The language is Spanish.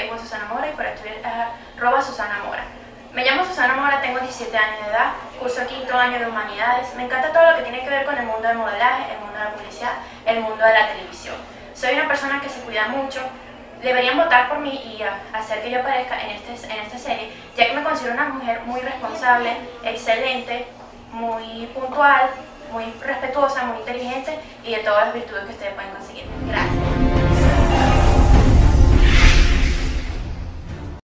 Facebook Susana Mora y por Twitter eh, arroba Susana Mora. Me llamo Susana Mora, tengo 17 años de edad, curso quinto año de Humanidades. Me encanta todo lo que tiene que ver con el mundo del modelaje, el mundo de la publicidad, el mundo de la televisión. Soy una persona que se cuida mucho, deberían votar por mí y hacer que yo aparezca en, este, en esta serie, ya que me considero una mujer muy responsable, excelente, muy puntual, muy respetuosa, muy inteligente y de todas las virtudes que ustedes pueden conseguir. Gracias.